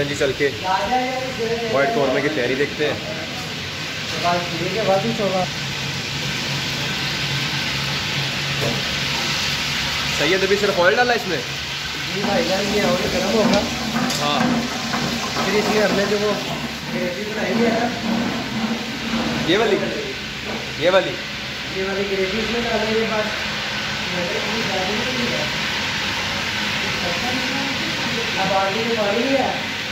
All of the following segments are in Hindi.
चलें जी चल के वाइट कौरमे की तैयारी देखते हैं। सही है, तभी सिर्फ़ ऑयल डाला इसमें जी भाई जान ये और गर्म होगा हाँ। फिर इसमें हमने जो वो ग्रेवी बनाई है ना ये वाली? ये वाली? ये वाली ग्रेवी इसमें डालेंगे बस अब आगे पानी है।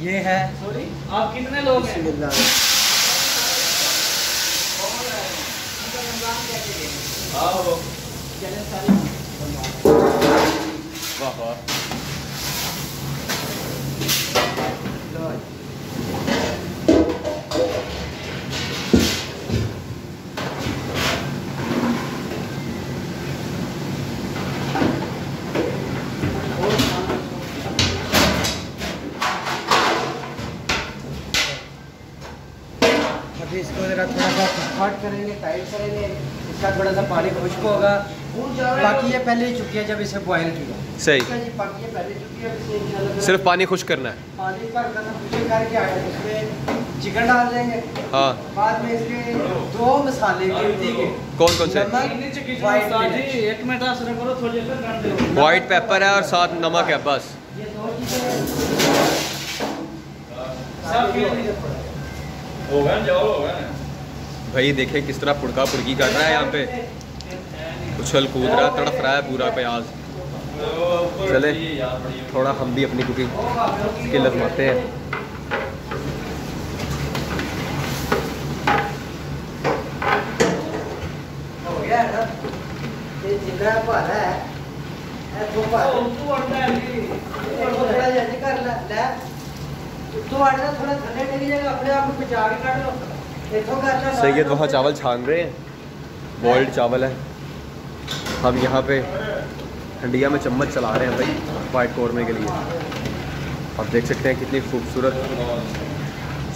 ये है। आप कितने लोग हैं? वाह वाह अभी इसको जरा थोड़ा सा करेंगे टाइट करेंगे इसका थोड़ा सा पानी खुश्क होगा। बाकी ये पहले ही चुकी है जब इसे बॉयल किया। सही। ठीक है जी, बाकी ये पहले चुकी है अब इसे इंशाल्लाह सिर्फ़ पानी खुश करना है। पानी पूछे करके आए इसमें चिकन डाल देंगे। हाँ। बाद में इसके दो मसाले के कौन कौन से? नमक white मिर्च। एक मिनट करो थोड़ी देर कर वाइट पेपर है और साथ नमक है बस होगा जाओ होगा भाई, देखे किस तरह पुड़का पुड़की कर रहा है यहाँ पे। उछल कूद रहा, तड़फ रहा है पूरा प्याज। चले, थोड़ा हम भी अपनी कुकिंग स्किल लगवाते हैं। थोड़ा थले ठंडी जगह अपने आप को पिछाड़ के काट लो। सैयद वहाँ चावल छान रहे हैं। बॉइल्ड चावल है। हम यहाँ पे हंडिया में चम्मच चला रहे हैं भाई वाइट कौरमे के लिए। आप देख सकते हैं कितनी खूबसूरत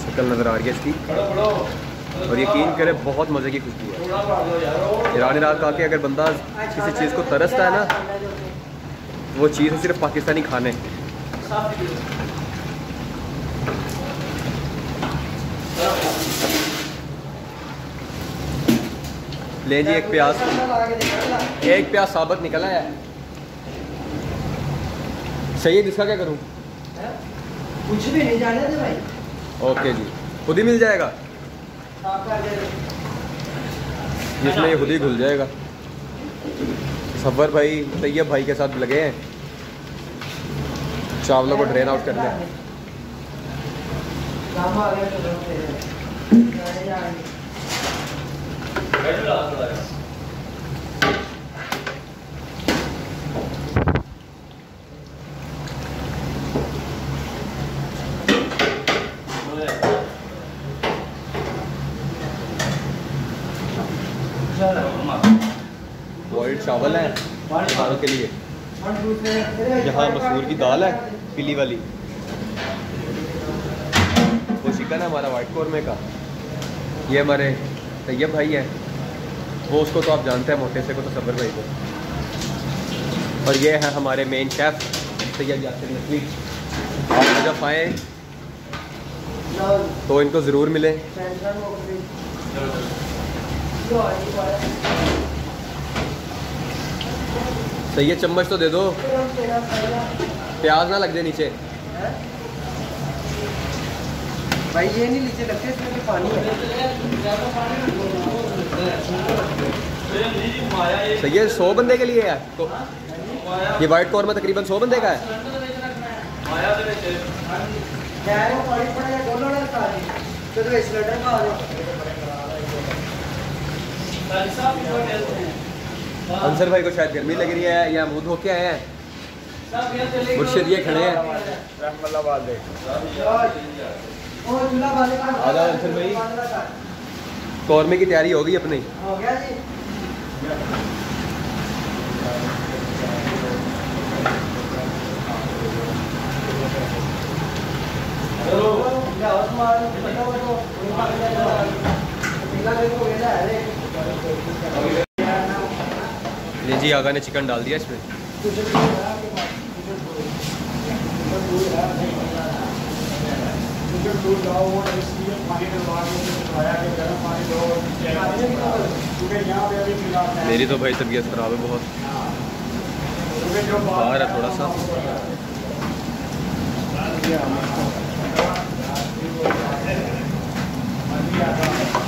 शक्ल नज़र आ रही है इसकी। और यकीन करें, बहुत मज़े की खुशबू है। ईरानी रात का के अगर बंदा किसी चीज़ को तरसता है ना, वो चीज़ है सिर्फ़ पाकिस्तानी खाने। ले जी एक प्याज। एक प्याज साबुत निकला है। सही है इसका क्या करूँ? कुछ भी नहीं जाने दे भाई। ओके जी। खुद ही मिल जाएगा? जिसमें ये खुद ही घुल जाएगा। सफ़र भाई तैयब भाई के साथ लगे हैं। चावलों को ड्रेन आउट कर करने काम आ गया तो रोक दे जाने जाने बॉइल्ड चावल है खानों के लिए। यहाँ मसूर की दाल है, पीली वाली। वो चिकन है हमारा वाइट कौरमे का। ये हमारे तैयब भाई है। वो उसको तो आप जानते हैं, मोटे से को तो सबर भाई को। और ये है हमारे मेन शेफ तैयब यासिर नकवी। आप जब आए तो इनको ज़रूर मिले। सही है चम्मच तो दे दो। प्याज ना लग जाए नीचे। भाई ये नहीं नीचे लगते इसमें भी पानी है। सही है सौ बंदे के लिए है। तो ये वाइट कॉर्नर तकरीबन सौ बंदे का है। अंसर भाई को शायद गर्मी लग रही है या मुँह धो के आए हैं? मुर्शिद ये खड़े हैं। आजा अंसर भाई। कौरमे की तैयारी होगी अपनी। जी, आगा ने चिकन डाल दिया इसमें। मेरी तो भाई तबीयत ख़राब है बहुत। बाहर है थोड़ा सा। पाँच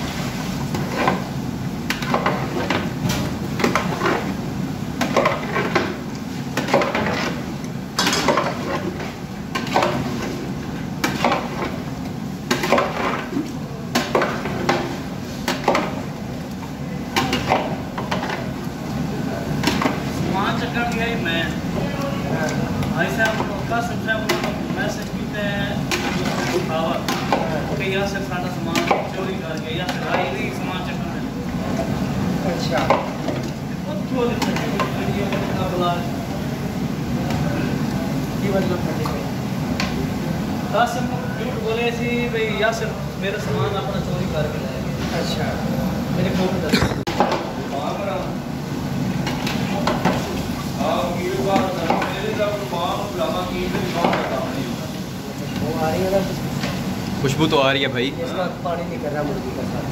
चक्कर दिया मैं भाई साहब का सबसे मैं से हैं खावा कि यहाँ से सारा सामान चोरी करके या फिर आई नहीं सामान चक्कर अच्छा। वीडियो का की? मतलब दस झूठ बोले सी भाई या सिर मेरा सामान अपना चोरी करके लाएँगे अच्छा। मेरे को खुशबू तो आ रही है भाई। पानी नहीं कर रहा मुर्गी का साथ।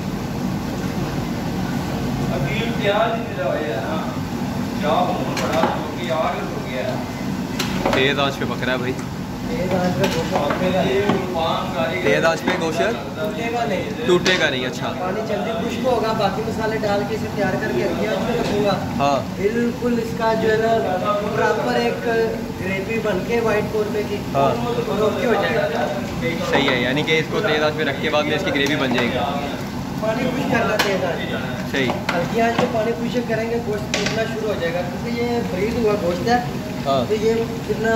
तेज़ आँच पे पक रहा है भाई। तेज आँच पे गोश्त टूटेगा नहीं टूटेगा नहीं अच्छा। पानी जल्दी खुश्क होगा बाकी मसाले डाल के इसे तैयार करके रखूँगा हाँ। बिल्कुल इसका जो है ना प्रॉपर एक ग्रेवी बन के वाइट कोरमे की हाँ। ओके हो जाएगा। सही है यानी कि इसको तेज़ आँच पे रख के बाद में इसकी ग्रेवी बन जाएगी। पानी खुश करना तेज आँच सही। हल्की आँच पे पानी खुश करेंगे गोश्त टूटना शुरू हो जाएगा क्योंकि ये फ्रीज हुआ गोश्त है। हाँ। तो ये जितना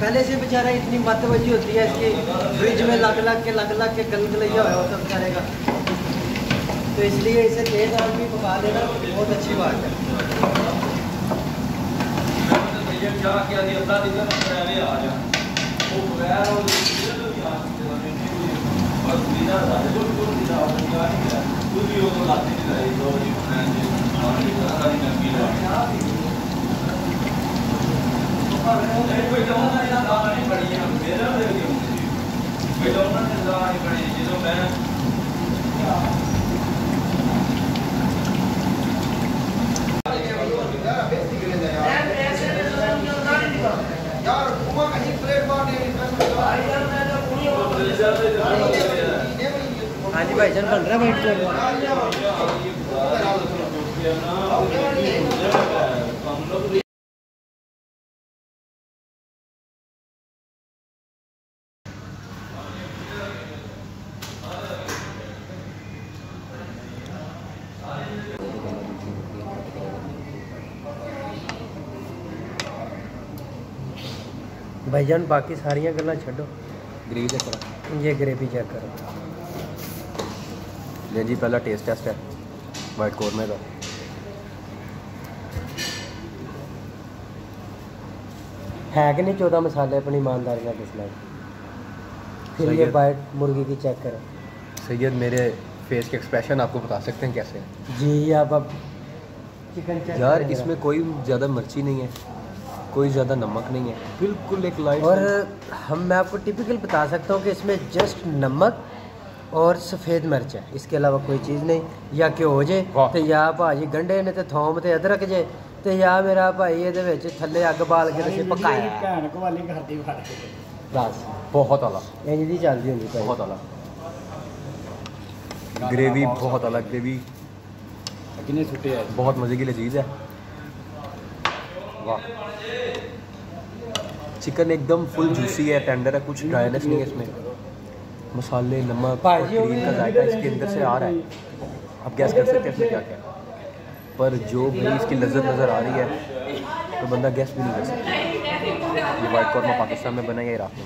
पहले से बेचारा इतनी मतवजी होती है, इसकी फ्रिज में लग लग के, लग लग के गल गलैया हुआ होता बेचारे का। तो इसलिए इसे तेज में पका देना बहुत अच्छी बात है। हाँ जी भाई भाईजान बन रहा है वाइट भाईजान बाकी सारियाँ गल्लां छड्डो ग्रेवी चेक करो ये ग्रेवी चेक करो ले जी पहला टेस्ट टेस्ट है वाइट कौरमे का है कि नहीं चौदह मसाले अपनी ईमानदारी का दिसलाए फिर ये। बाइट मुर्गी की चेक करो सैयद मेरे फेस के एक्सप्रेशन आपको बता सकते हैं कैसे जी आप अब चिकन यार इसमें कोई ज़्यादा मिर्ची नहीं है कोई ज़्यादा नमक नहीं है। बिल्कुल एक लाइट और हम मैं आपको टिपिकल बता सकता हूँ कि इसमें जस्ट नमक और सफ़ेद मिर्च है। इसके अलावा कोई चीज़ नहीं। या क्यों हो जाए तो या भाजी गंढे ने तो थोम तो अदरक जे तो या मेरा भाई ये थले अग बाल के असीं पकाया बस बहुत आला। इंज की चलती होंगी बहुत अला ग्रेवी बहुत अलग ग्रेवी किन्ने बहुत मज़े की चीज़ है। वाह। चिकन एकदम फुल जूसी है टेंडर है कुछ ड्राइनेस नहीं है इसमें। मसाले नमक और क्रीम का जायका इसके अंदर से आ रहा है। आप गैस कर सकते हैं इसमें क्या क्या पर जो भी इसकी लज्जत नज़र आ रही है तो बंदा गैस भी नहीं कर सकता। ये वाइट कॉर्मा पाकिस्तान में बना या इराक में?